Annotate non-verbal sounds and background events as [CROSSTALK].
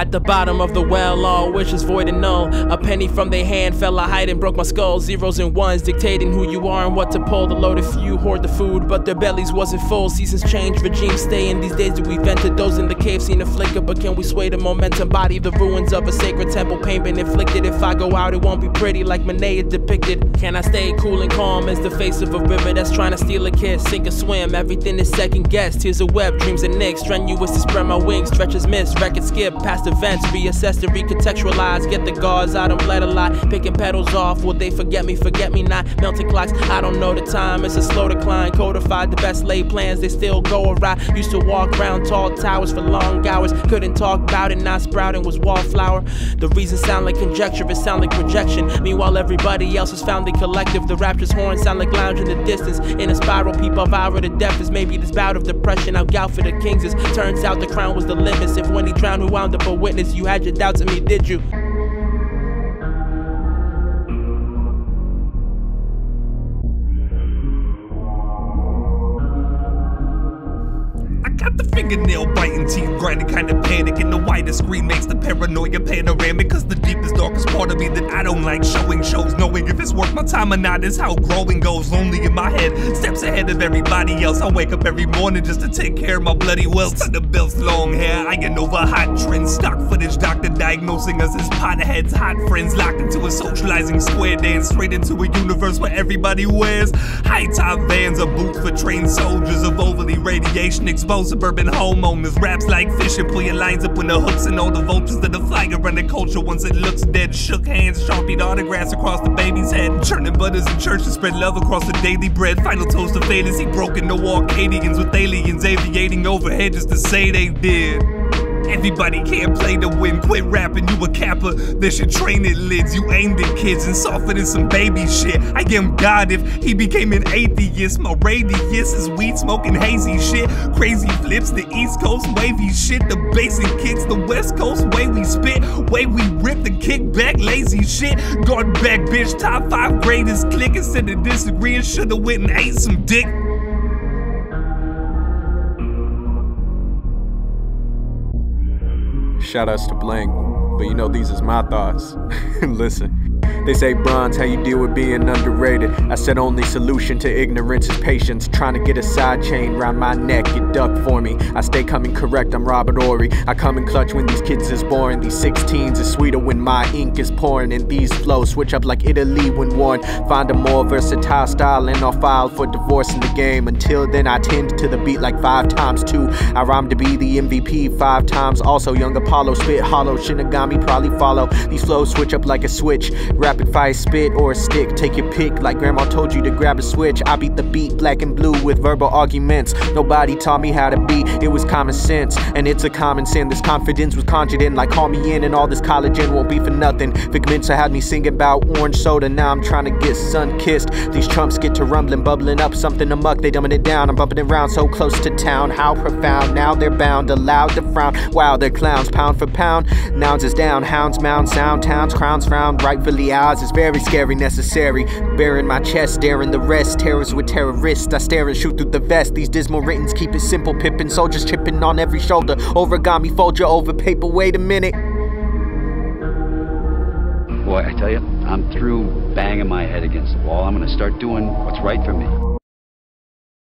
At the bottom of the well, all wishes void and null. A penny from their hand fell a height and broke my skull. Zeros and ones dictating who you are and what to pull. The loaded few hoard the food, but their bellies wasn't full. Seasons change, regimes stay. In these days that we vented, those in the cave seen a flicker. But can we sway the momentum? Body the ruins of a sacred temple. Pain been inflicted. If I go out, it won't be pretty like Monet depicted. Can I stay cool and calm as the face of a river that's trying to steal a kiss? Sink or swim, everything is second guessed. Here's a web, dreams and nicks. Strenuous to spread my wings, stretches miss, record skip, past events, reassess to recontextualize. Get the guards out, I'm bled a lot. Picking petals off, will they forget me? Forget me not. Melting clocks, I don't know the time. It's a slow decline. Codified the best laid plans, they still go awry. Used to walk around tall towers for long hours. Couldn't talk about it, not sprouting was wallflower. The reason sound like conjecture, it sound like projection. Meanwhile, everybody else is found the collective. The rapture's horn sound like lounge in the distance. In a spiral, people viral to death is maybe this bout of depression. I'll gout for the kings is. Turns out the crown was the limits. If when he drowned, who wound up a witness, you had your doubts of me, did you? I Got the fingernail biting, teeth grinding, kind of panic. And the widest screen makes the paranoia panoramic. Cause the deepest, darkest part of me that I don't like showing shows. Knowing if it's worth my time or not is how growing goes. Lonely in my head, steps ahead of everybody else. I wake up every morning just to take care of my bloody welts. The belts, long hair, iron over hot trends. Stock footage, doctor diagnosing us as potheads. Hot friends locked into a socializing square dance. Straight into a universe where everybody wears high top vans or boots for trained soldiers of overly radiation exposed suburban homeowners. Raps like fishing, pull your lines up when the hooks and all the vultures that are flying around the culture once it looks dead. Shook hands, sharpied autographs across the baby's head. Churning butters in church to spread love across the daily bread. Final toast to fantasy, broken no Arcadians with aliens aviating overhead just to say they did. Everybody can't play to win. Quit rapping, you a capper. They should train it lids. You aimed at kids and softer than some baby shit. I give him God if he became an atheist. My radius is weed smoking hazy shit. Crazy flips, the East Coast wavy shit. The bass and kicks, the West Coast way we spit. Way we rip the kickback, lazy shit. Guard back, bitch. Top five greatest click. Instead of disagreeing, shoulda went and ate some dick. Shout outs to Blank, but you know these is my thoughts. [LAUGHS] Listen. They say bronze, how you deal with being underrated. I said only solution to ignorance is patience. Trying to get a side chain round my neck, you duck for me. I stay coming correct, I'm Robert Horry. I come in clutch when these kids is born. These 16s is sweeter when my ink is pouring. And these flows switch up like Italy when worn. Find a more versatile style and I'll file for divorce in the game. Until then, I tend to the beat like five times two. I rhyme to be the MVP five times. Also, young Apollo spit hollow. Shinigami probably follow. These flows switch up like a switch. Rapid fire spit or a stick, take your pick. Like grandma told you to grab a switch. I beat the beat black and blue with verbal arguments. Nobody taught me how to be, it was common sense. And it's a common sin. This confidence was conjured in, like call me in, and all this collagen won't be for nothing. Figments had me singing about orange soda. Now I'm trying to get sun kissed. These trumps get to rumbling, bubbling up something amuck. They dumbing it down. I'm bumping it round so close to town. How profound. Now they're bound, allowed to frown. Wow, they're clowns, pound for pound. Nouns is down, hounds, mound, sound, towns, crowns frown. Rightfully ours is very scary, necessary. Bearing my chest, staring the rest. Terrors with terrorists. I stare and shoot through the vest. These dismal writtens keep it simple, pippin' soldiers chipping on every shoulder. Origami fold you over paper. Wait a minute. Boy, I tell you, I'm through banging my head against the wall. I'm gonna start doing what's right for me.